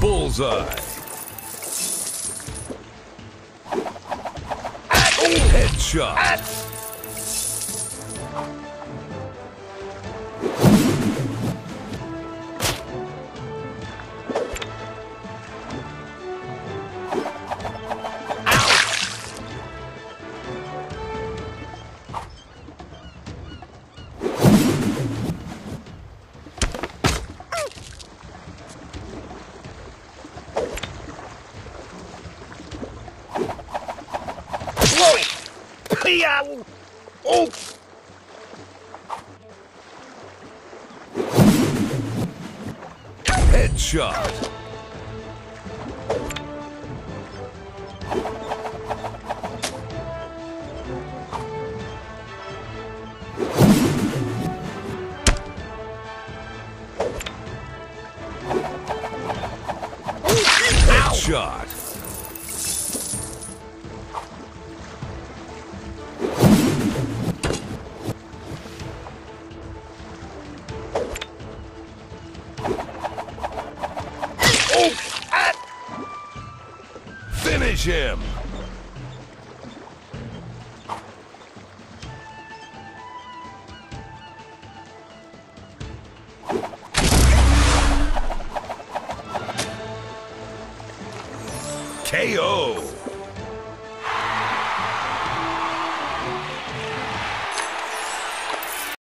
Bullseye. Headshot. Whoa! Oh! Headshot. Headshot. Finish him. KO.